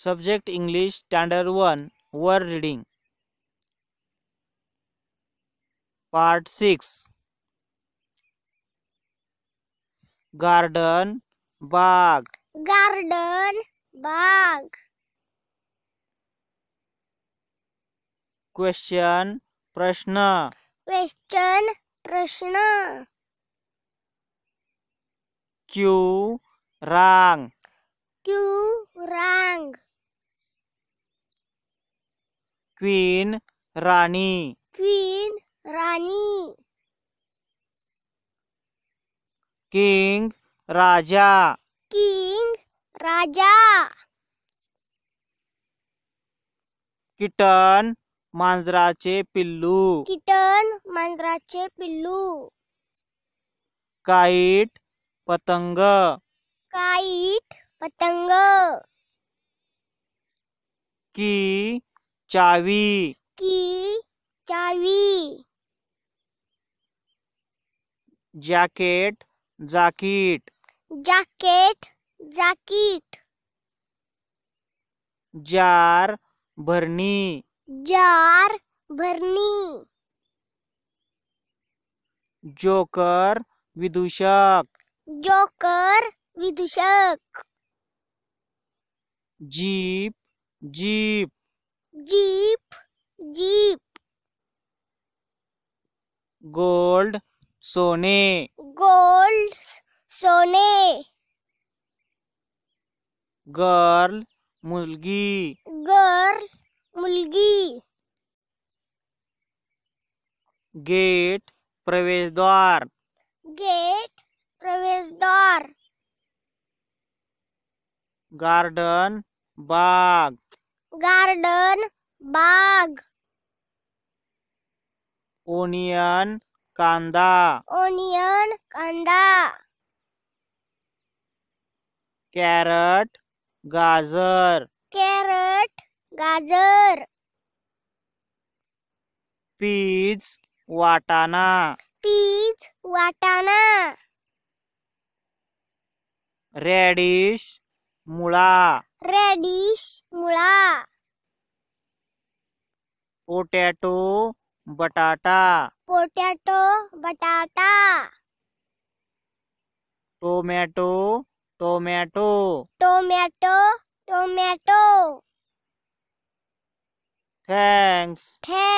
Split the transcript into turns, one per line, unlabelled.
Subject English Standard 1 Word Reading Part 6 Garden Bag
garden बाग
Question प्रश्न
question प्रश्न
queue रांग
queue रांग
queen राणी
क्वीन राणी
किंग राजा
किंग राजा
किटन मांजराचे पिल्लू
किटन मांजराचे पिल्लू
काईट पतंग
काईट पतंग
की चावी।
की चावी।
जॅकेट जाकीट।
जॅकेट जाकीट।
जार भरनी
जार भरणी।
जोकर विदूषक।
Joker विदूषक।
Jeep jeep.
Jeep jeep.
Gold सोने।
गोल्ड सोने।
गर्ल मुलगी।
गर्ल मुलगी।
गेट प्रवेशद्वार।
गेट प्रवेशद्वार।
गार्डन बाग।
गार्डन बाग।
ओनियन कांदा।
ओनियन कांदा।
कॅरट गाजर।
कॅरट गाजर।
पीज वाटाणा।
पीच वाटाणा।
रॅडिश मुळा।
रेडिश मुळा।
पोटॅटो बटाटा।
पोटैटो बटाटा।
Tomato tomato.
Tomato tomato.
Thanks.
Thanks.